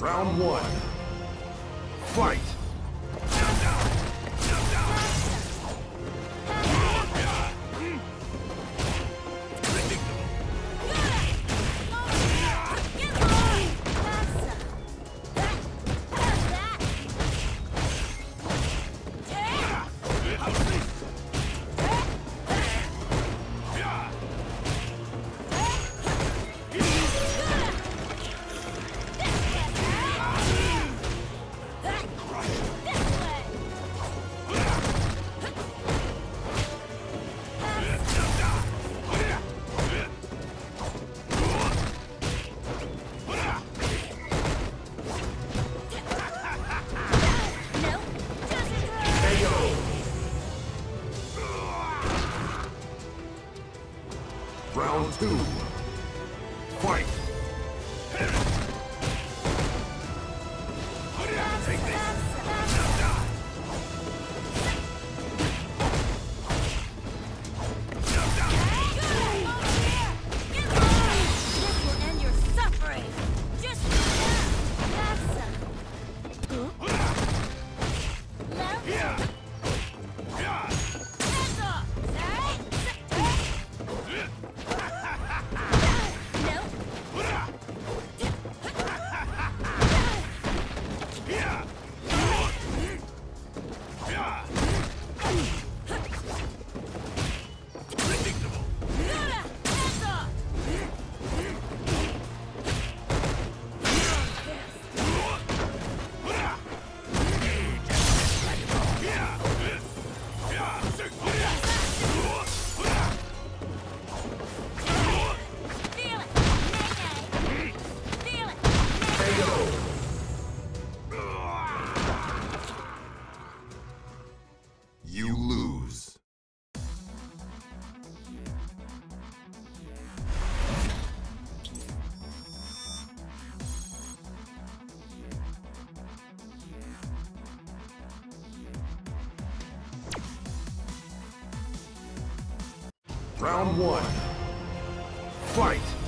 Round one. Fight! Round one. Fight!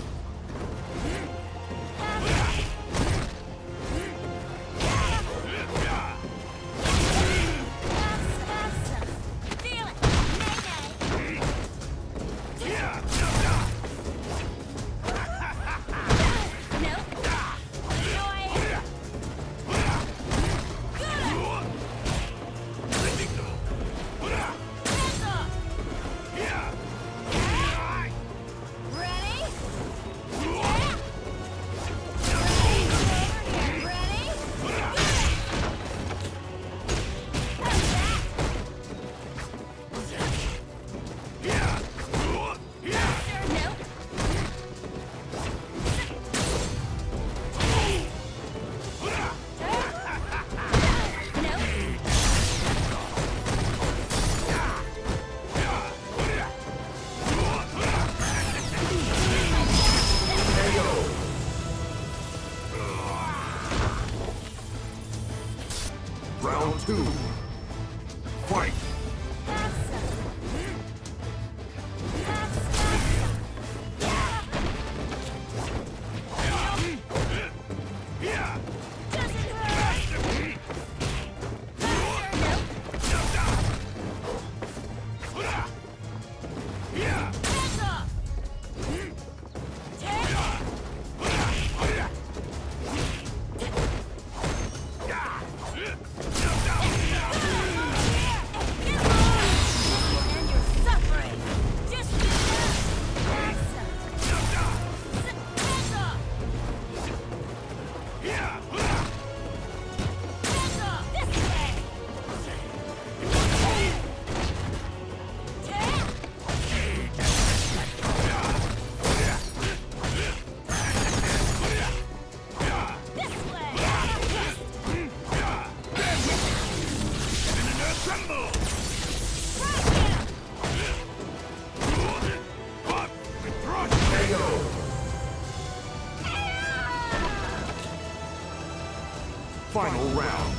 Final round.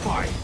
Fight!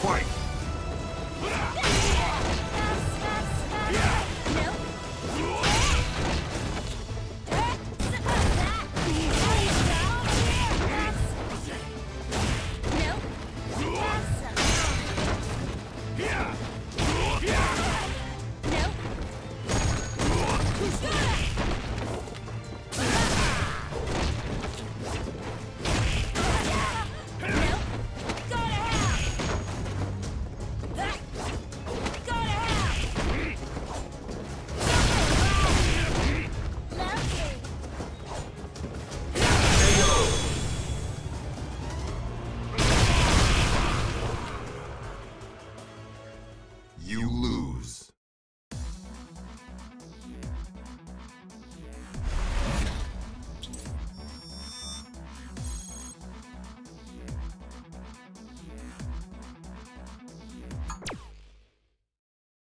Quite.